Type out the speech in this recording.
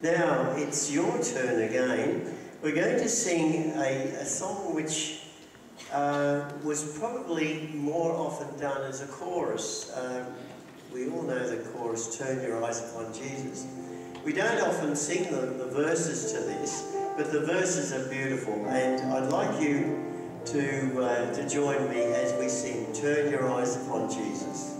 Now it's your turn again. We're going to sing a, a song which uh, was probably more often done as a chorus. Um, we all know the chorus, Turn Your Eyes Upon Jesus. We don't often sing the, the verses to this, but the verses are beautiful, and I'd like you to, uh, to join me as we sing Turn Your Eyes Upon Jesus.